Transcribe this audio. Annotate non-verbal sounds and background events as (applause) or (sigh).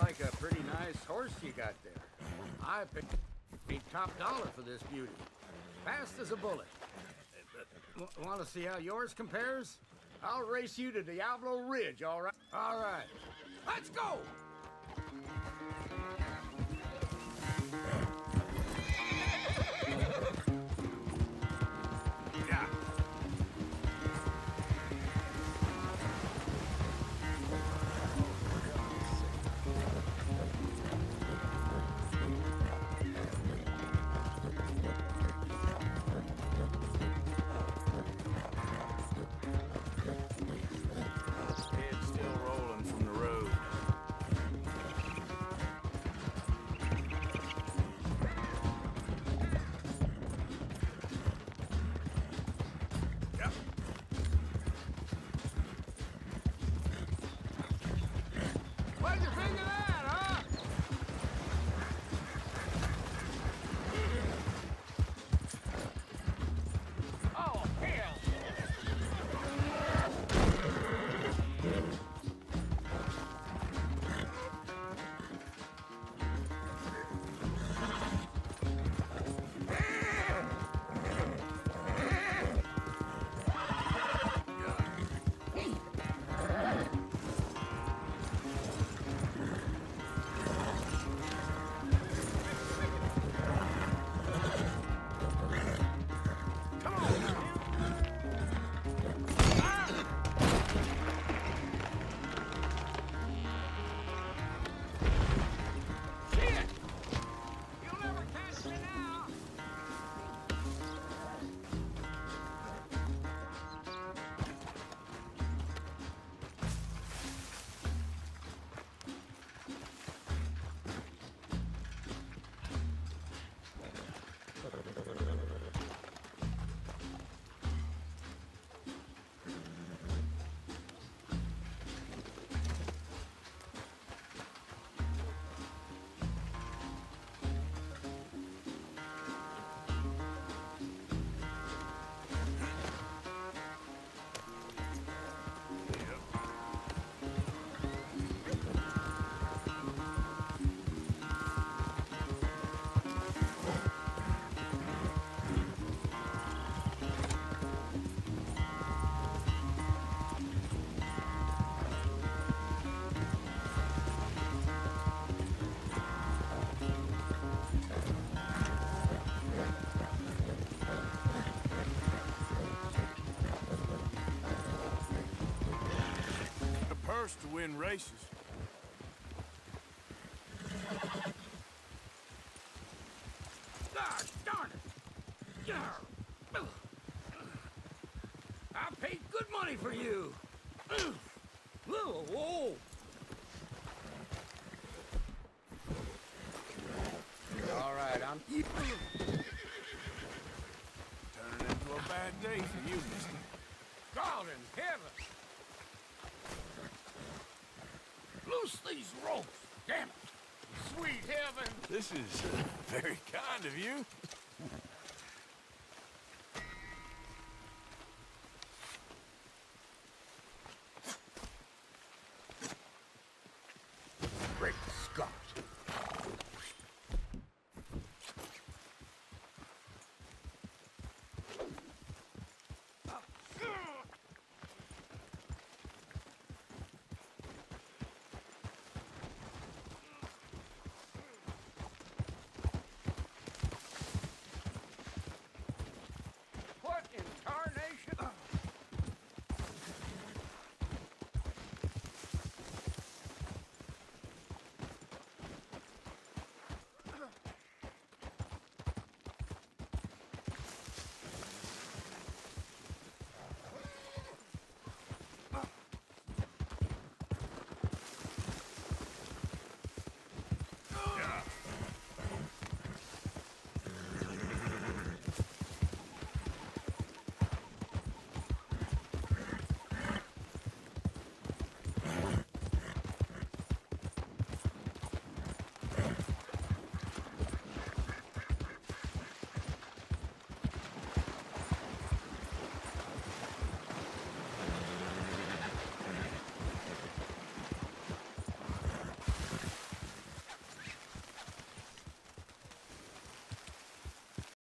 like a pretty nice horse you got there. I paid top dollar for this beauty. Fast as a bullet. Want to see how yours compares? I'll race you to Diablo Ridge, all right? All right. Let's go! Find your finger there! To win races. Ah, darn it! I paid good money for you! Whoa! All right, I'm... Turning into a bad day for you, mister. God in heaven! loose these ropes. Damn it. Sweet heaven. This is uh, (laughs) very kind of you.